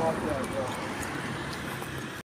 off that, bro.